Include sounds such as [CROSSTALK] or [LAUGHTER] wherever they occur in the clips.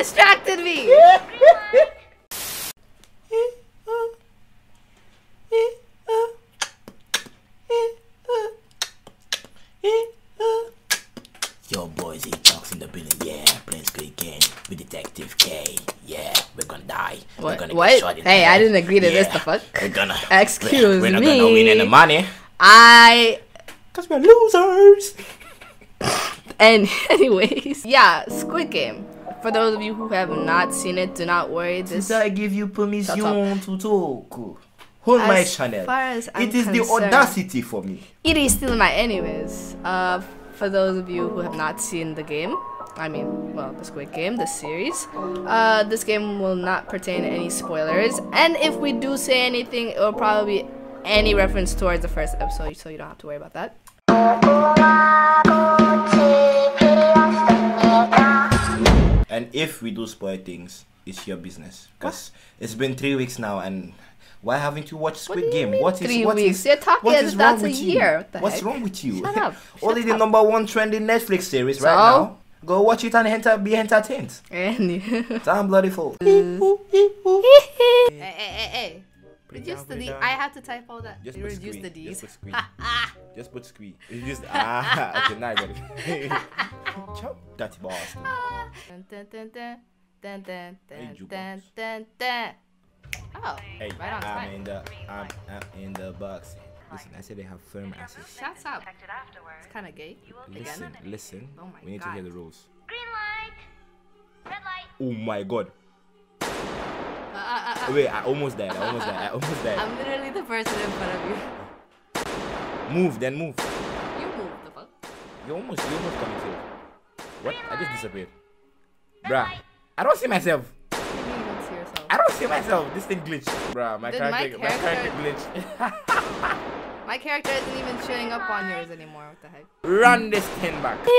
distracted me. Yo, boys, Z-Toxic in the building. Yeah, playing Squid Game with Detective Kay. Yeah, we're gonna die. We're gonna What? get shot in the Hey, I didn't agree to this, the fuck? We're gonna. Excuse we're, we're not gonna win any money. I Cause we're losers. [LAUGHS] and [LAUGHS] anyways, yeah, Squid Game. For those of you who have not seen it, do not worry. This I give you permission to talk. Hold my As channel. far as it is the audacity for me. it is still my anyways. Uh, for those of you who have not seen the game, I mean, well, the Squid Game, the series. Uh, this game will not pertain to any spoilers, and if we do say anything, it will probably be any reference towards the first episode, so you don't have to worry about that. And if we do spoil things, it's your business. Because it's been three weeks now, and why haven't you watched Squid you Game? what is three what weeks? is- You're talking what is if wrong a with you? year. What What's heck? wrong with you? Shut up. [LAUGHS] Only Shut the number one trending Netflix series right now. Go watch it and enter, be entertained. [LAUGHS] Damn bloody fool. hey, hey, hey, Reduce the D. I D. have to type all that. Just put reduce squeeze. the D's. [LAUGHS] Just put squeeze. Just put squeeze. It's just ah. Okay, now I got it. [LAUGHS] Chop that bastard. Dun, dun, dun, dun, dun, dun, Hey, dun, jukebox. dun, dun, dun. Oh, Hey, right on I'm time. in the I'm, I'm in the box. Listen, I said they have firm asses. Shut up. It's kind of gay. Listen, listen. Oh my we need to hear the rules. Green light. Red light. Oh my god. Uh, uh, uh, uh. Wait, I almost died. I almost died. I almost died. I'm literally the person in front of you. Move, then move. You move the fuck. You almost, you almost got me killed. What? I just disappeared. Bruh, I don't see myself. You don't see yourself? I don't see myself. This thing glitched. Bruh, my Did my character, my character character- glitched. [LAUGHS] My character isn't even showing up on yours anymore. What the heck? Run this thing back. [LAUGHS] Stop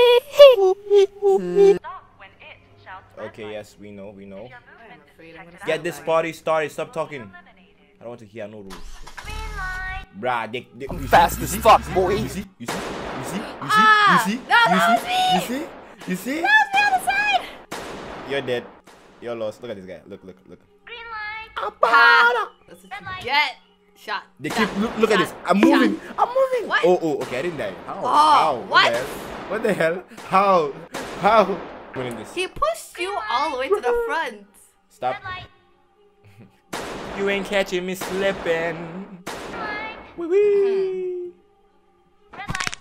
when it shouts Okay, yes, we know, we know. Your I'm movement is afraid I'm gonna detected Get this party started. Stop talking. I don't want to hear no rules. Green light. Bruh, they, they, you fast see, as see, fuck, boy. You see, you see, you see, you see, Ah! you see, No, you that see, was you see, you see. That was the other side. You're dead. You're lost. Look at this guy. Look, look, look. Green light. Ha! That's what Red you light. get. Shot. They shot, keep look, look at this. I'm shot. moving. I'm moving. What? Oh, oh, okay. I didn't die. How? Oh, How? what? the hell? What the hell? How? How? Winning this. He pushed you all the way to the front. Stop. You ain't catching me slipping. Green light. Wee wee. Red light.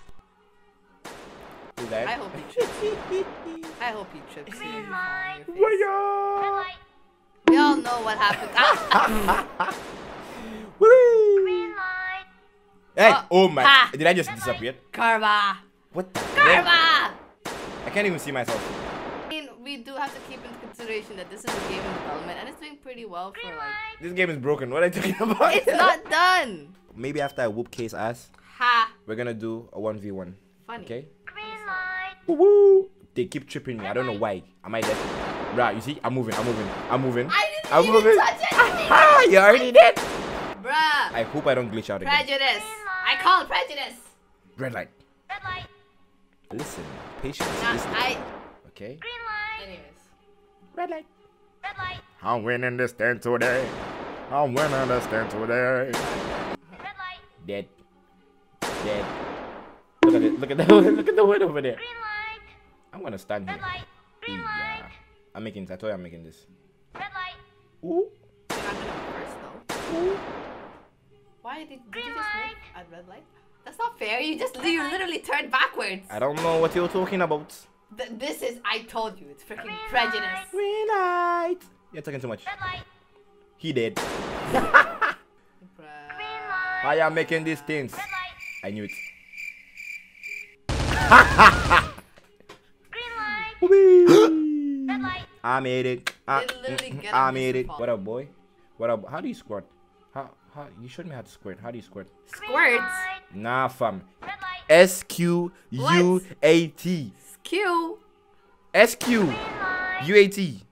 That? I hope he trips. I hope he trips you. and you fall on your face. Red Waya. light. We all know what happened. Ah! Wee. Green light. Hey! Uh, Oh my! ha. Did I just disappear? Karma! What the? hell? Karma! I can't even see myself. I mean, we do have to keep into consideration that this is a game in development and it's doing pretty well for like. This game is broken. What are you talking [LAUGHS] about? It's not done! Maybe after I whoop Kay's ass, Ha! we're gonna do a one v one. Funny. Okay? Green light. Woo woo! They keep tripping me. I don't know why. Am I dead? Bruh, you see? I'm moving. I'm moving. I'm moving. I didn't I'm even moving. touch [LAUGHS] anything! You already dead. Bruh! I hope I don't glitch out again. Prejudice! I call prejudice! Red light. Red light. Listen, patience. Nah, Listen. I. Okay. Green light. Anyways. Red light. Red light. I'm winning this thing today. I'm winning this thing today. Red light. Dead. Dead. Look at it. Look at the [LAUGHS] look at the wood over there. Green light. I'm gonna stand here. Red light. Green Yeah. light. I'm making this. I told you I'm making this. Red light. Ooh. You're not gonna first though. Why did, did you Green just light. move at red light? That's not fair. You just you literally turned backwards. I don't know what you're talking about. Th- this is I told you it's freaking Green prejudice. light. Green light. You're talking too much. Red light. He did. Green light. I am making these things. Red light. I knew it. Green light. Red light. I made it. Ah, I, They I made it. fall. What up, boy? What up? How do you squirt? How? How? You showed me how to squirt. How do you squirt? Green Squirts. Nah, fam. Red light. S Q U A T. Q. S Q Green light. U A T.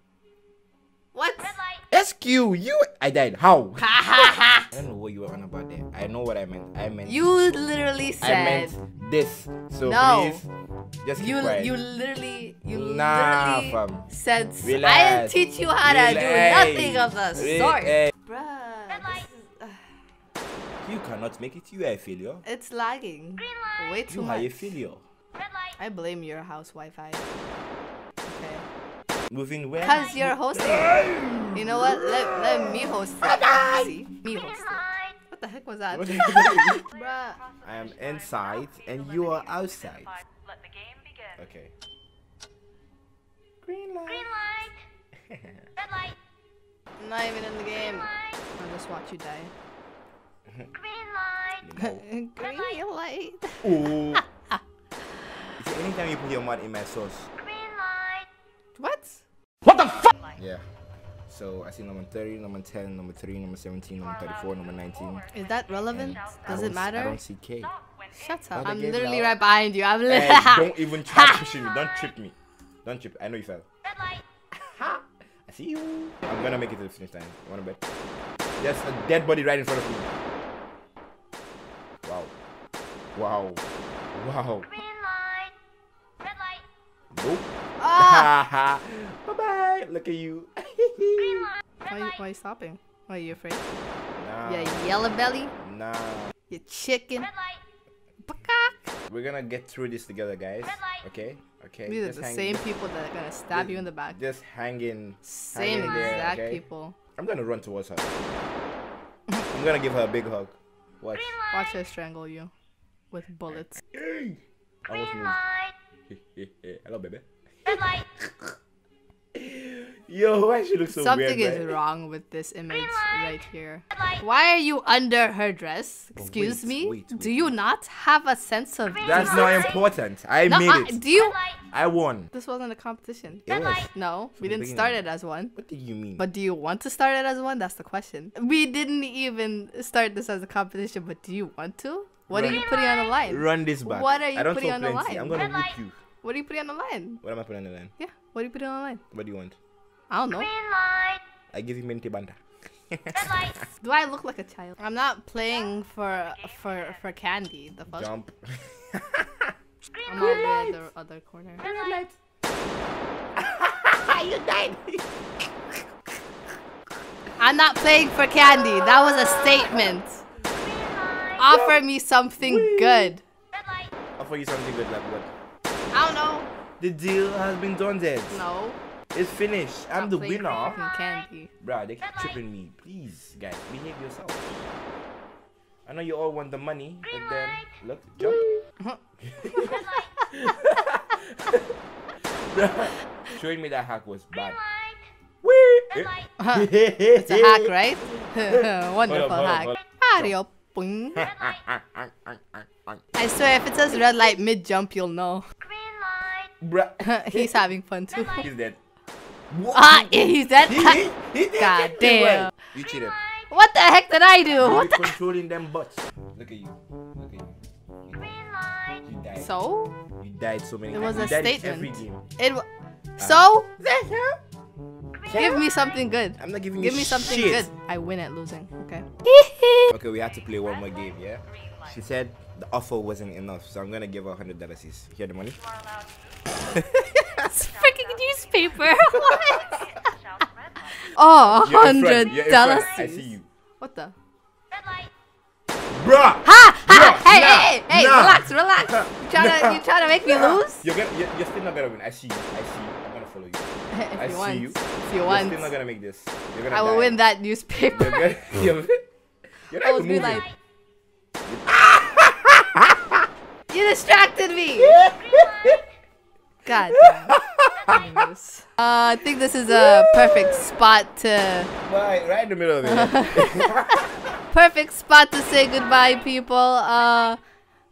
What? Red light. S you. You. I died. How? [LAUGHS] I don't know what you were on about there. I know what I meant. I meant. you literally said. I said meant this. So No. please, just keep you quiet. you literally you Nah, literally fam. said s- I didn't Relax. teach you how to do Relax. nothing of the sort. eh, Bruh, this is, uh, You cannot make it. You are a failure. it's lagging. Way too You are a failure. Red light. I blame your house Wi-Fi. Okay. Moving where? Cause you're hosting. You know what? Let, let me host it. See, me host it. What the heck was that? [LAUGHS] [LAUGHS] Bruh. I am inside and you are outside. Let the game begin. Okay. Green light. Green light. [LAUGHS] Red light. Not even in the game. I'll just watch you die. Green light. Green light. You see, anytime you put your mud in my sauce. Green light. What? What the fuck? Yeah. So I see number 30, number 10, number 3, number 17, number 34, number 19. Is that relevant? and Does don't it s- I matter? don't see Kay. Shut up. I'm literally now. right behind you. I'm Hey, literally. don't even try [LAUGHS] pushing me. Don't trip me. Don't trip. I know you fell. Red light. I see you. I'm gonna make it to the finish line. You wanna bet? There's a dead body right in front of me. Wow. Wow. Wow. Green light. Red light. Nope. Ah! [LAUGHS] bye bye. Look at you. Green light. [LAUGHS] Why, Red you- light. why you stopping? Why are you afraid? nah. You yellow belly? Nah. You chicken? Red light. We're gonna get through this together, guys. Red light. Okay. Okay. These are the hang- same people that are gonna stab just- you in the back. Just hang in. Same hang in there, exact okay? people. I'm gonna run towards her. I'm gonna give her a big hug. Watch. Watch her strangle you with bullets. Almost Green moved. Light. [LAUGHS] Hello, baby. Red. [LAUGHS] Yo, why she look so Something weird? is man? wrong with this image right here. Why are you under her dress? Oh, Excuse wait, me? wait, Do you wait. not have a sense of That's not important. I no, made I, it. do you? I won. This wasn't a competition. It was. No, we didn't start it as one. What do you mean? But do you want to start it as one? That's the question. We didn't even start this as a competition, but do you want to? What are you putting on the line? Run this back. What are you I don't putting talk on the line? I'm gonna Red whoop light. you. What are you putting on the line? What am I putting on the line? Yeah, what are you putting on the line? What do you want? I don't know. Green light. I give you minty banta. Red light. [LAUGHS] Do I look like a child? I'm not playing for for for candy. The fuck? Jump. [LAUGHS] I'm over in the other corner. Red light. [LAUGHS] you died. I'm not playing for candy. That was a statement. Green light. Offer me something good. Red light. Offer you something good, like what? I don't know. The deal has been done, Zed. No. It's finished. I'm Not the playing winner. for fucking candy. Bruh, they keep tripping me. Please, guys, behave yourself. I know you all want the money, but then look, jump. [LAUGHS] Bruh, showing me that hack was bad. Light. Wee! Light. [LAUGHS] It's a hack, right? [LAUGHS] Wonderful hold on, hack. hold Mario. Boing. I swear, if it says red light mid jump, you'll know. Green light. Bruh, [LAUGHS] He's having fun too. he's dead. Ah, he's dead. He, he, he God it well. damn. You cheated. What the heck did I do? You're What the? controlling them butts. Look at you. Look at you. Green light. You died. So You died so many It times. was a you died in statement. every game. it. wa- So Uh-huh. Give me something good. I'm not giving Give you me something shit. good. I win at losing. Okay. [LAUGHS] Okay, we have to play one more game, yeah? She said the offer wasn't enough, so I'm gonna give her hundred dollars. Here the money. That's [LAUGHS] freaking newspaper. [LAUGHS] what? Shout red light. Oh, You're in front, hundred you're in dollars. I see you. What the? Bruh! Ha! Ha! Nah, Hey, nah, hey, hey, hey! nah. Relax, relax. You trying to, you trying to make me lose? You're, gonna, you're, you're still not gonna win. I see you. I see you. I'm gonna follow you. [LAUGHS] if I you see want, you. if you You're want, still not gonna make this. You're gonna I will die. win that newspaper. You're gonna. [LAUGHS] You're, you're I not was even be moving. like, [LAUGHS] you distracted me. God. Uh, I think this is a perfect spot to Right, right in the middle of it. perfect spot to say goodbye, people. Uh,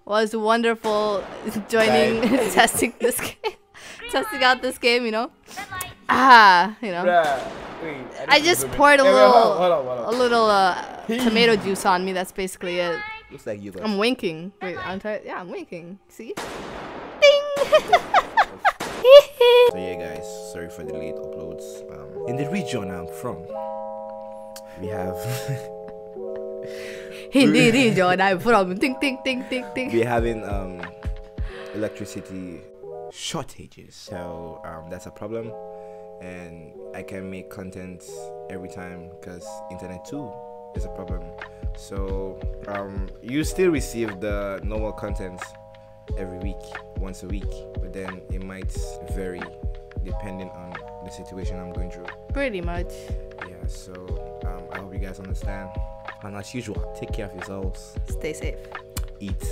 was wonderful joining testing this game, testing out this game. You know. Ah, you know. Bruh. Wait, I need to just poured a Hey, wait, little, hold on, hold on, hold a little uh, tomato juice on me. That's basically it. Looks like you got. I'm winking. Wait, I'm tired. Yeah, I'm winking. See? Ding. [LAUGHS] So yeah, guys, sorry for the late uploads. Um, in the region I'm from, we have Hindi rin yun ay from [LAUGHS] ting ting ting ting ting. we're having um electricity shortages so um that's a problem and i can make content every time because internet too is a problem so um you still receive the normal content every week once a week but then it might vary depending on the situation i'm going through Pretty much. yeah so um, i hope you guys understand and as usual take care of yourselves Stay safe. eat.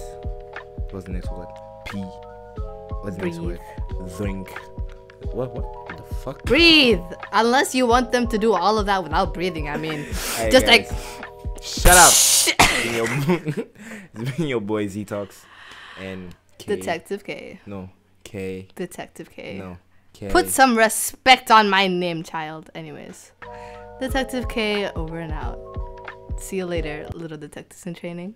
What's the next word? Pee. What's the next word? Drink. What? What? Fuck? Breathe. Unless you want them to do all of that without breathing. I mean, Hey, just guys, like Shut up. it's been your, it's been your boy [LAUGHS] Z-Toxic and Kay. Detective Kay. No. Kay. Detective Kay. No. Kay. Put some respect on my name, child. Anyways, Detective Kay over and out. See you later, little detectives in training.